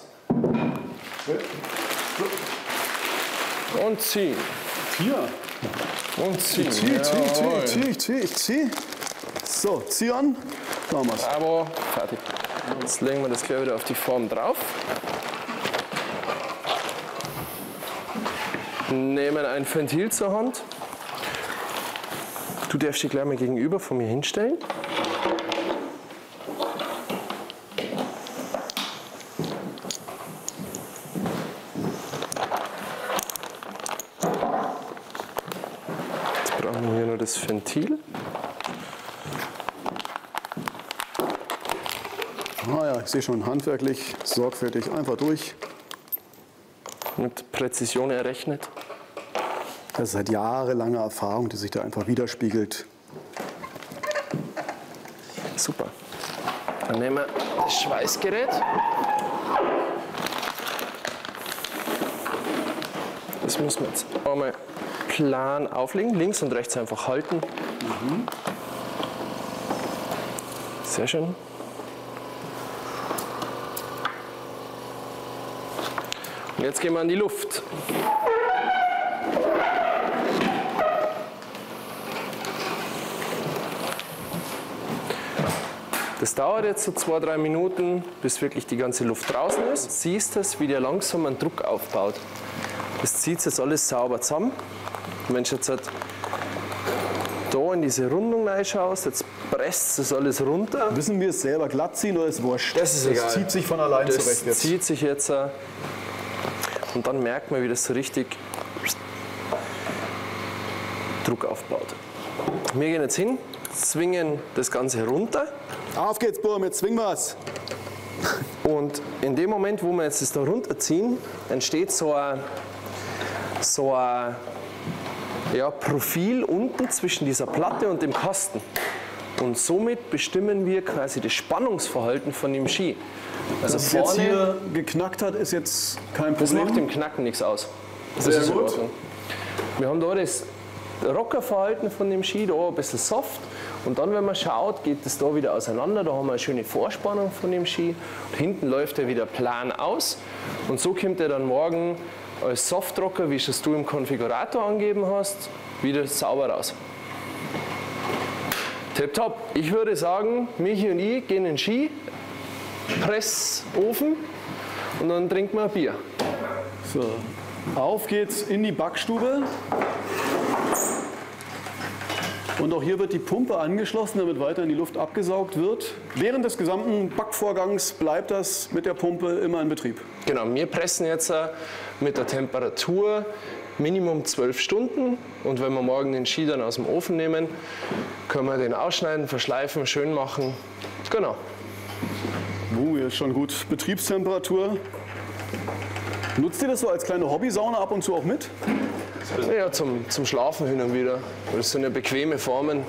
Und ziehen. Hier. Und ziehen. Zieh, zieh, zieh, zieh, ich zieh, ich zieh. So, zieh an. Machen wir's. Aber fertig. Jetzt legen wir das gleich wieder auf die Form drauf. Nehmen ein Ventil zur Hand. Du darfst dich gleich mal gegenüber von mir hinstellen. Jetzt brauchen wir hier nur das Ventil. Ah ja, ich sehe schon handwerklich, sorgfältig, einfach durch. mit Präzision errechnet. Das ist seit jahrelanger Erfahrung, die sich da einfach widerspiegelt. Super. Dann nehmen wir das Schweißgerät. Das müssen wir jetzt einmal plan auflegen, links und rechts einfach halten. Sehr schön. Und jetzt gehen wir an die Luft. Dauert jetzt so zwei, drei Minuten, bis wirklich die ganze Luft draußen ist. Siehst du, wie der langsam einen Druck aufbaut. Das zieht jetzt alles sauber zusammen. Und wenn du jetzt halt da in diese Rundung reinschaust, jetzt presst das alles runter. Wissen wir es selber glatt ziehen oder ist wurscht? Das ist egal. zieht sich von allein Das zurecht jetzt. zieht sich jetzt. äh, Und dann merkt man, wie das so richtig Druck aufbaut. Wir gehen jetzt hin, zwingen das Ganze runter. Auf geht's, Burm, jetzt zwingen wir's. Und in dem Moment, wo wir jetzt das da runterziehen, entsteht so ein, so ein ja, Profil unten zwischen dieser Platte und dem Kasten. Und somit bestimmen wir quasi das Spannungsverhalten von dem Ski. Also Dass es jetzt vorne, hier geknackt hat, ist jetzt kein das Problem. macht dem Knacken nichts aus. Das Sehr gut. Wir haben da das Rockerverhalten von dem Ski, da ein bisschen soft. Und dann, wenn man schaut, geht es da wieder auseinander. Da haben wir eine schöne Vorspannung von dem Ski. Und hinten läuft er wieder plan aus. Und so kommt er dann morgen als Softrocker, wie es du im Konfigurator angegeben hast, wieder sauber raus. Tipptopp. Ich würde sagen, Michi und ich gehen in den Ski, Pressofen und dann trinken wir ein Bier. So. Auf geht's in die Backstube. Und auch hier wird die Pumpe angeschlossen, damit weiter in die Luft abgesaugt wird. Während des gesamten Backvorgangs bleibt das mit der Pumpe immer in Betrieb. Genau, wir pressen jetzt äh, mit der Temperatur Minimum 12 Stunden und wenn wir morgen den Ski dann aus dem Ofen nehmen, können wir den ausschneiden, verschleifen, schön machen. Genau. Uh, hier ist schon gut Betriebstemperatur. Nutzt ihr das so als kleine Hobbysauna ab und zu auch mit? Ja, zum, zum Schlafen hin und wieder. Das sind ja bequeme Formen.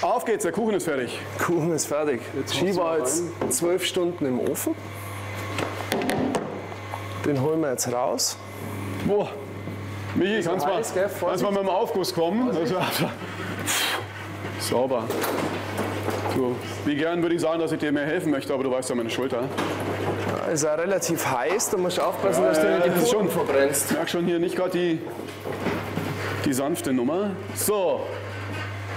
Auf geht's, der Kuchen ist fertig. Kuchen ist fertig. Ski war jetzt zwölf Stunden im Ofen. Den holen wir jetzt raus. Boah. Michi, kannst mal, heiß, kannst mal mit dem Aufguss kommen? Sauber. So, wie gern würde ich sagen, dass ich dir mehr helfen möchte, aber du weißt ja meine Schulter. Ist ja relativ heiß, da musst du aufpassen, dass du ja, nicht die Pfoten schon- verbrennst. Ich merke schon hier nicht gerade die, die sanfte Nummer. So.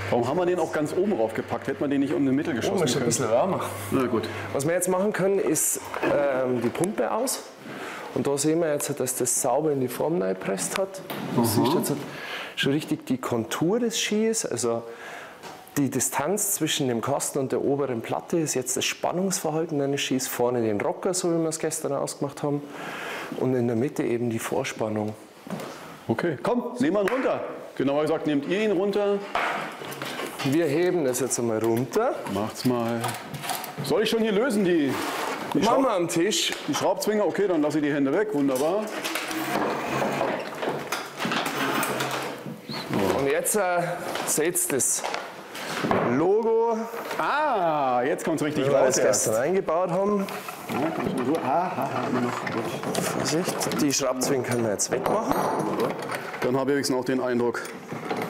Warum haben wir den auch ganz oben raufgepackt? Hätte man den nicht um den Mittel geschossen Oh, ist ein bisschen wärmer. Na gut. Was wir jetzt machen können, ist ähm, die Pumpe aus. Und da sehen wir jetzt, dass das sauber in die Form reingepresst hat. Du siehst jetzt schon richtig die Kontur des Skis. Also die Distanz zwischen dem Kasten und der oberen Platte ist jetzt das Spannungsverhalten eines Skis. Vorne den Rocker, so wie wir es gestern ausgemacht haben. Und in der Mitte eben die Vorspannung. Okay, komm, nehmen wir ihn runter. Genauer gesagt, nehmt ihr ihn runter. Wir heben das jetzt einmal runter. Macht's mal. Soll ich schon hier lösen, die, die, Machen wir am Tisch. die Schraubzwinger? Okay, dann lasse ich die Hände weg. Wunderbar. Und jetzt äh, seht ihr das Logo, Ah, jetzt kommt's richtig wie wir raus. das Erst. gestern eingebaut haben. Ja, kommst du so. Ah, ah, ah. Vorsicht, die Schraubzwingen können wir jetzt wegmachen. Dann habe ich wenigstens auch den Eindruck,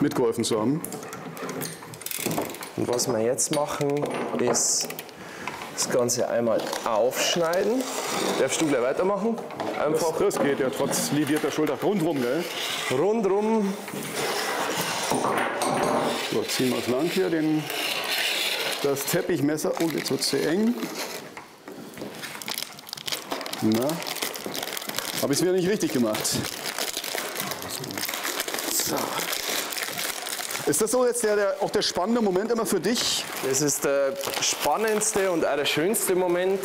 mitgeholfen zu haben. Und was wir jetzt machen, ist das Ganze einmal aufschneiden. Darfst du gleich weitermachen? Einfach Das geht ja trotz lidierter Schulter rundrum, gell? rundrum. So, ziehen wir es lang hier, den, das Teppichmesser. Oh, jetzt wird es zu eng. Na, habe ich es wieder nicht richtig gemacht. So. Ist das so jetzt der, der, auch der spannende Moment immer für dich? Das ist der spannendste und auch der schönste Moment,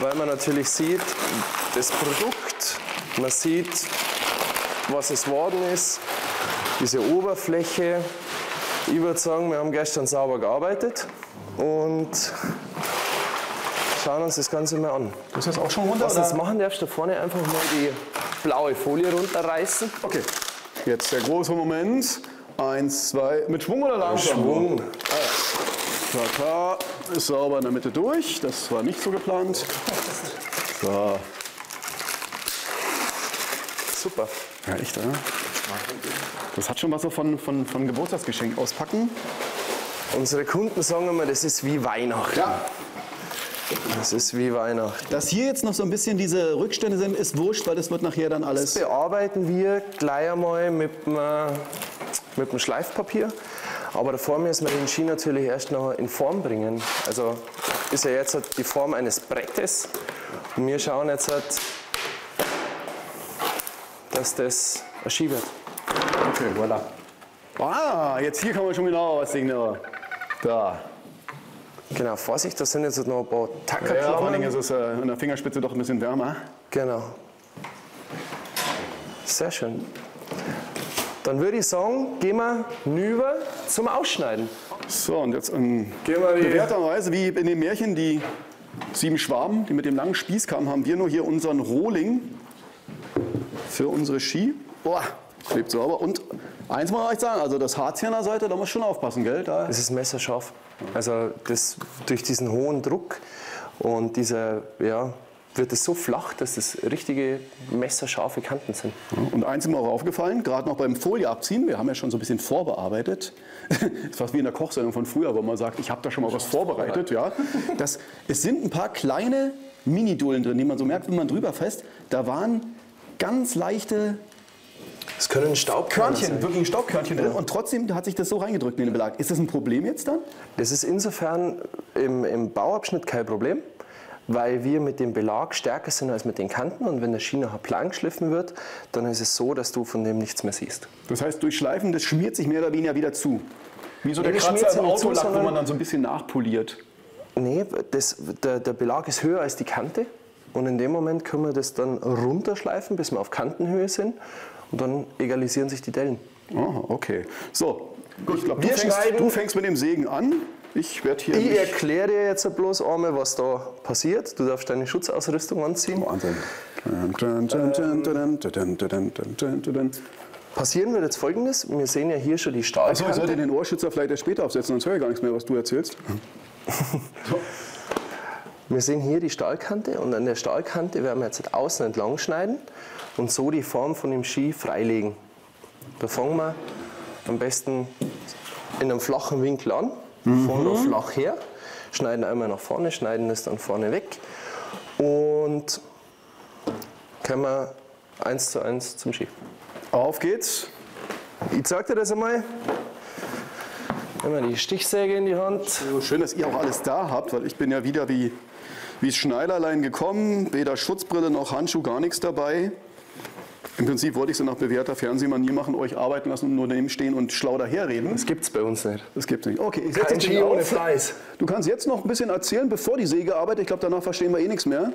weil man natürlich sieht, das Produkt, man sieht, was es worden ist, diese Oberfläche. Ich würde sagen, wir haben gestern sauber gearbeitet und schauen uns das Ganze mal an. Ist das auch schon runter? Was du jetzt machen darfst, da vorne einfach mal die blaue Folie runterreißen. Okay. Jetzt der große Moment. Eins, zwei, mit Schwung oder langsam? Schwung. Tata, ist sauber in der Mitte durch. Das war nicht so geplant. So. Super. Ja, echt, oder? Das hat schon was so von, von, von Geburtstagsgeschenk auspacken. Unsere Kunden sagen immer, das ist wie Weihnachten. Ja. Das ist wie Weihnachten. Dass hier jetzt noch so ein bisschen diese Rückstände sind, ist wurscht, weil das wird nachher dann alles. bearbeiten wir gleich einmal mit dem, äh, mit dem Schleifpapier. Aber davor müssen wir den Ski natürlich erst noch in Form bringen. Also ist ja jetzt die Form eines Brettes. Und wir schauen jetzt, dass das ein Ski wird. Okay, voilà. Ah, jetzt hier kann man schon genau was sehen. ja. Da. Genau, Vorsicht, da sind jetzt noch ein paar Ja, vor. Dingen ist es äh, an der Fingerspitze doch ein bisschen wärmer. Genau. Sehr schön. Dann würde ich sagen, gehen wir rüber zum Ausschneiden. So, und jetzt in Gehen wir die- bewährter Weise, wie in dem Märchen, die sieben Schwaben, die mit dem langen Spieß kamen, haben wir nur hier unseren Rohling für unsere Ski. Boah, klebt sauber. Und eins muss ich euch sagen, also das Harz hier an der Seite, da muss schon aufpassen, gell? Da Es ist messerscharf. Also das, durch diesen hohen Druck und dieser, ja, wird es so flach, dass es richtige messerscharfe Kanten sind. Und eins ist mir auch aufgefallen, gerade noch beim Folie abziehen, wir haben ja schon so ein bisschen vorbearbeitet. Das ist fast wie in der Kochsendung von früher, wo man sagt, ich habe da schon mal was vorbereitet. Ja. Das, es sind ein paar kleine Mini-Dullen drin, die man so merkt, wenn man drüber fest. Da waren ganz leichte Es können Staubkörner Körnchen, sein. wirklich ein Staubkörnchen drin. Und trotzdem hat sich das so reingedrückt in den Belag. Ist das ein Problem jetzt dann? Das ist insofern im, im Bauabschnitt kein Problem, weil wir mit dem Belag stärker sind als mit den Kanten. Und wenn der Ski nachher plan geschliffen wird, dann ist es so, dass du von dem nichts mehr siehst. Das heißt, durch Schleifen, das schmiert sich mehr oder weniger wieder zu. Wie so Nee, der das Kratzer im nicht zu, Autolack, wo man dann so ein bisschen nachpoliert. Nee, das, der, der Belag ist höher als die Kante. Und in dem Moment können wir das dann runterschleifen, bis wir auf Kantenhöhe sind. Und dann egalisieren sich die Dellen. Oh, okay. So, Gut, ich glaube, du, du, fängst mit dem Sägen an. Ich werde hier. Ich erkläre dir jetzt bloß einmal, was da passiert. Du darfst deine Schutzausrüstung anziehen. Wahnsinn. Ähm, passieren wird jetzt folgendes: Wir sehen ja hier schon die Stahlkante. Also, ich sollte den Ohrschützer vielleicht erst später aufsetzen, sonst höre ich gar nichts mehr, was du erzählst. Wir sehen hier die Stahlkante und an der Stahlkante werden wir jetzt außen entlang schneiden und so die Form von dem Ski freilegen. Da fangen wir am besten in einem flachen Winkel an, vorne flach her, schneiden einmal nach vorne, schneiden es dann vorne weg und können wir eins zu eins zum Ski. Auf geht's. Ich zeig dir das einmal. Nehmen wir die Stichsäge in die Hand. Schön, dass ihr auch alles da habt, weil ich bin ja wieder wie, wie Schneiderlein gekommen. Weder Schutzbrille noch Handschuh, gar nichts dabei. Im Prinzip wollte ich so nach bewährter Fernsehmanier machen, euch arbeiten lassen und nur daneben stehen und schlau daherreden. Das gibt's bei uns nicht. Das gibt's nicht. Okay, ich setze Kein Ski ohne. Fleiß. Du kannst jetzt noch ein bisschen erzählen, bevor die Säge arbeitet. Ich glaube, danach verstehen wir eh nichts mehr.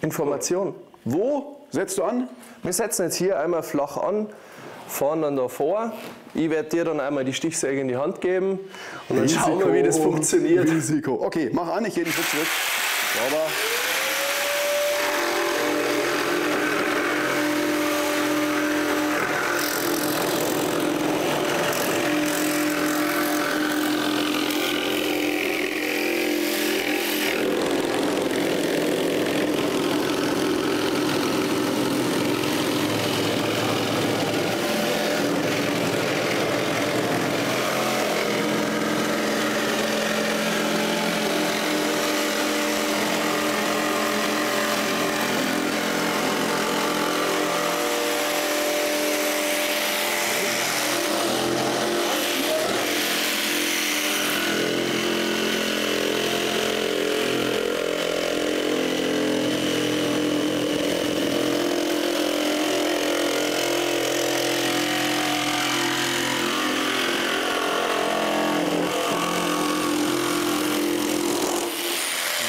Information. Wo setzt du an? Wir setzen jetzt hier einmal flach an, fahren dann davor. Ich werde dir dann einmal die Stichsäge in die Hand geben und dann schauen wir, wie das funktioniert. Risiko. Okay, mach an, ich gehe den Schritt zurück. Sauber.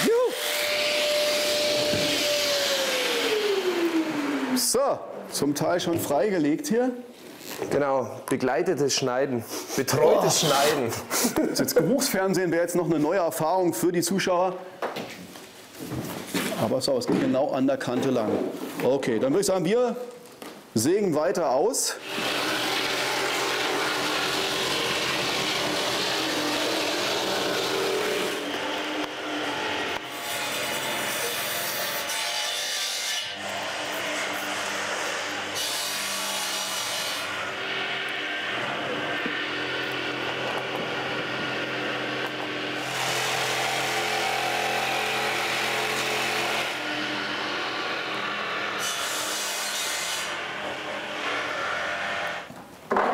Juhu. So, zum Teil schon freigelegt hier. Genau, begleitetes Schneiden, betreutes Schneiden. Das jetzt Geruchsfernsehen wäre jetzt noch eine neue Erfahrung für die Zuschauer. Aber so, es geht genau an der Kante lang. Okay, dann würde ich sagen, wir sägen weiter aus.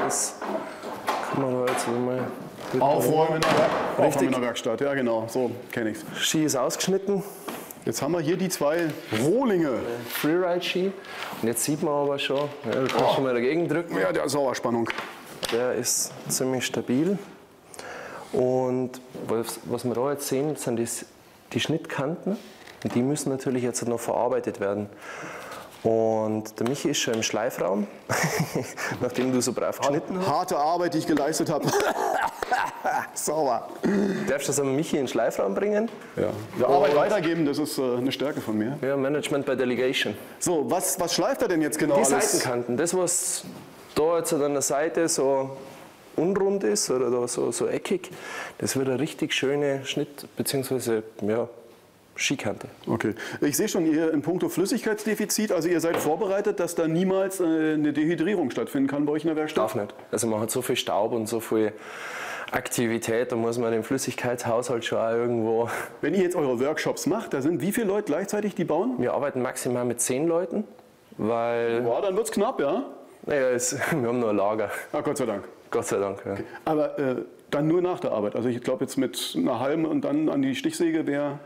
Das kann man da jetzt mal. Aufräumen Aufräumen Richtig. in der Werkstatt. Ja, genau, so kenne ich's. Ski ist ausgeschnitten, Jetzt haben wir hier die zwei Rohlinge. Freeride-Ski. Und jetzt sieht man aber schon, ja, du kannst schon mal dagegen drücken. Ja, der Sauerspannung. Der ist ziemlich stabil. Und was, was wir da jetzt sehen, sind das, die Schnittkanten. Und die müssen natürlich jetzt noch verarbeitet werden. Und der Michi ist schon im Schleifraum, nachdem du so brav geschnitten hast. Harte Arbeit, die ich geleistet habe. Sauber. Darfst du das an Michi in den Schleifraum bringen? Ja. ja Arbeit weitergeben, das ist äh, eine Stärke von mir. Ja, Management by Delegation. So, was, was schleift er denn jetzt genau Die alles? Seitenkanten, das was da jetzt an der Seite so unrund ist oder da so, so eckig, das wird eine richtig schöne Schnitt- bzw. Ja, Skikante. Okay. Ich sehe schon, ihr in puncto Flüssigkeitsdefizit, also ihr seid vorbereitet, dass da niemals äh, eine Dehydrierung stattfinden kann bei euch in der Werkstatt? Darf nicht. Also man hat so viel Staub und so viel Aktivität, da muss man den Flüssigkeitshaushalt schon auch irgendwo. Wenn ihr jetzt eure Workshops macht, da sind wie viele Leute gleichzeitig, die bauen? Wir arbeiten maximal mit zehn Leuten, weil. Boah, dann wird's knapp, ja? Naja, es, wir haben nur ein Lager. Ah, Gott sei Dank. Gott sei Dank. Ja. Aber äh, dann nur nach der Arbeit. Also ich glaube jetzt mit einer halben und dann an die Stichsäge wäre.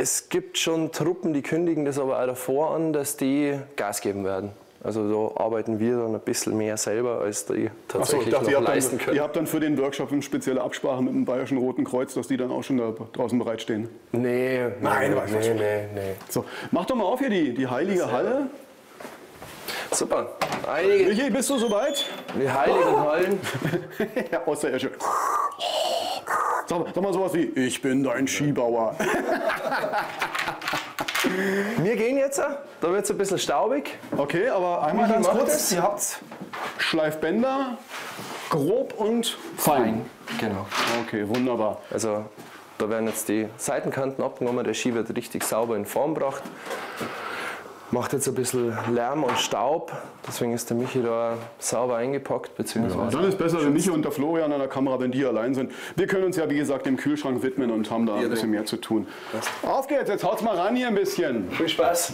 Es gibt schon Truppen, die kündigen das aber auch davor an, dass die Gas geben werden. Also da arbeiten wir dann ein bisschen mehr selber, als die Achso, tatsächlich ich dachte, noch ihr habt, leisten dann, können. ihr habt dann für den Workshop eine spezielle Absprache mit dem Bayerischen Roten Kreuz, dass die dann auch schon da draußen bereitstehen. Nee, Nein, nee, weiß nee, nee, nee. So, mach doch mal auf hier die, die heilige Halle. Super. Einige, Michi, bist du soweit? die heiligen Hallen. ja, außer er schon. Sag, sag mal sowas wie, ich bin dein Skibauer. Wir gehen jetzt, da wird es ein bisschen staubig. Okay, aber einmal ganz kurz. Ihr habt Schleifbänder, grob und fein. Genau. Okay, wunderbar. Also da werden jetzt die Seitenkanten abgenommen, der Ski wird richtig sauber in Form gebracht. Macht jetzt ein bisschen Lärm und Staub, deswegen ist der Michi da sauber eingepackt, beziehungsweise Dann ist besser, wenn Michi und der Florian an der Kamera, wenn die allein sind. Wir können uns ja, wie gesagt, dem Kühlschrank widmen und haben da ein bisschen mehr zu tun. Auf geht's, jetzt haut's mal ran hier ein bisschen. viel Spaß.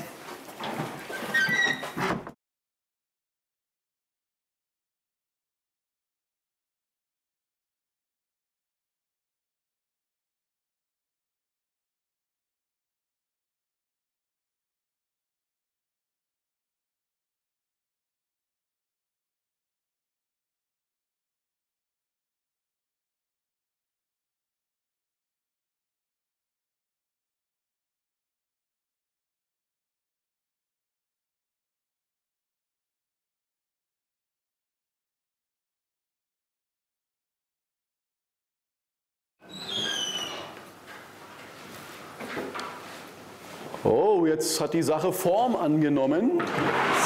Oh, jetzt hat die Sache Form angenommen.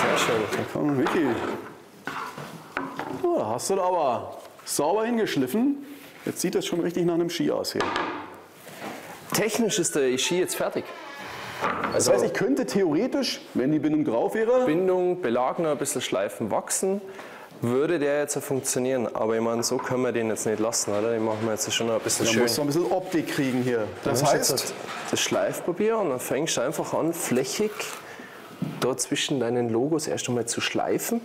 Sehr schön. Komm, Michi. Oh, hast du da aber sauber hingeschliffen. Jetzt sieht das schon richtig nach einem Ski aus hier. Technisch ist der Ski jetzt fertig. Das heißt, ich könnte theoretisch, wenn die Bindung drauf wäre, Bindung, Belag noch ein bisschen schleifen, wachsen, würde der jetzt funktionieren. Aber ich meine, so können wir den jetzt nicht lassen, oder? Den machen wir jetzt schon noch ein bisschen dann schön. musst du ein bisschen Optik kriegen hier. Das du heißt, jetzt das Schleifpapier und dann fängst du einfach an, flächig da zwischen deinen Logos erst einmal zu schleifen.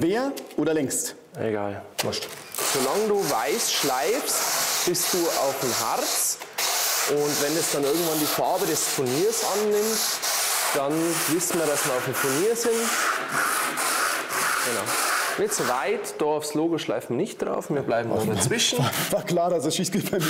quer oder längs? Egal. Solange du weiß schleifst, bist du auf dem Harz. Und wenn es dann irgendwann die Farbe des Furniers annimmt, dann wissen wir, dass wir auf dem Furnier sind. Genau. Nicht so weit, da aufs Logo schleifen nicht drauf, wir bleiben noch dazwischen. War klar, dass es schief geht bei mir.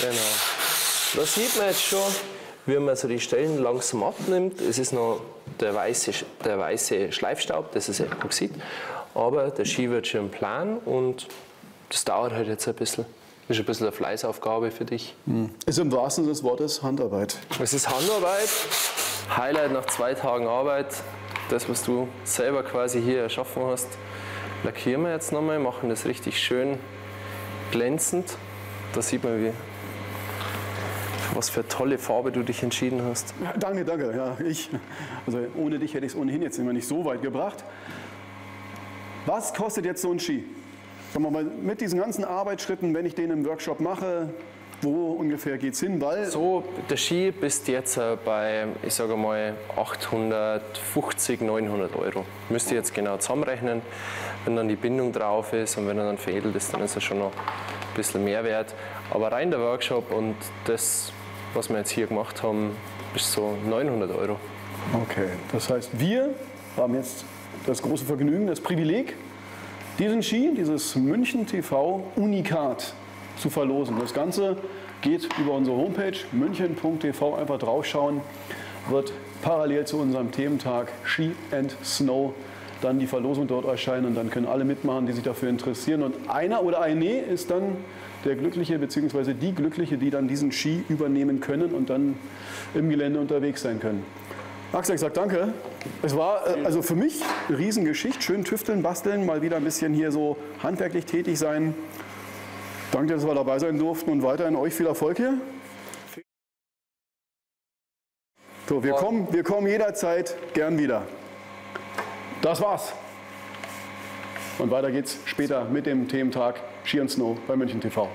Genau. Da sieht man jetzt schon, wie man so die Stellen langsam abnimmt. Es ist noch der weiße, der weiße Schleifstaub, das ist Epoxid. Aber der Ski wird schon Plan und das dauert halt jetzt ein bisschen. Das ist ein bisschen eine Fleißaufgabe für dich. Ist im wahrsten Sinne des Wortes Handarbeit. Es ist Handarbeit, Highlight nach zwei Tagen Arbeit. Das, was du selber quasi hier erschaffen hast, lackieren wir jetzt nochmal, machen das richtig schön glänzend. Da sieht man, wie, was für eine tolle Farbe du dich entschieden hast. Ja, danke, danke. Ja, ich, also ohne dich hätte ich es ohnehin jetzt immer nicht so weit gebracht. Was kostet jetzt so ein Ski? Sagen wir mal, mit diesen ganzen Arbeitsschritten, wenn ich den im Workshop mache, wo ungefähr geht es hin? Weil So, der Ski bist jetzt äh, bei, ich sage mal, 850, 900 Euro. Müsst ihr jetzt genau zusammenrechnen. Wenn dann die Bindung drauf ist und wenn er dann veredelt ist, dann ist er schon noch bisschen mehr wert. Aber rein der Workshop und das was wir jetzt hier gemacht haben, bis so 900 Euro. Okay, das heißt, wir haben jetzt das große Vergnügen, das Privileg, diesen Ski, dieses München TV Unikat zu verlosen. Das Ganze geht über unsere Homepage münchen.tv, einfach draufschauen, wird parallel zu unserem Thementag Ski and Snow dann die Verlosung dort erscheinen und dann können alle mitmachen, die sich dafür interessieren. Und einer oder eine ist dann der Glückliche bzw. die Glückliche, die dann diesen Ski übernehmen können und dann im Gelände unterwegs sein können. Axel, ich sag danke. Es war äh, also für mich eine Riesengeschichte. Schön tüfteln, basteln, mal wieder ein bisschen hier so handwerklich tätig sein. Danke, dass wir dabei sein durften und weiterhin euch viel Erfolg hier. So, wir, kommen, wir kommen jederzeit gern wieder. Das war's. Und weiter geht's später mit dem Thementag Ski und Snow bei München TV.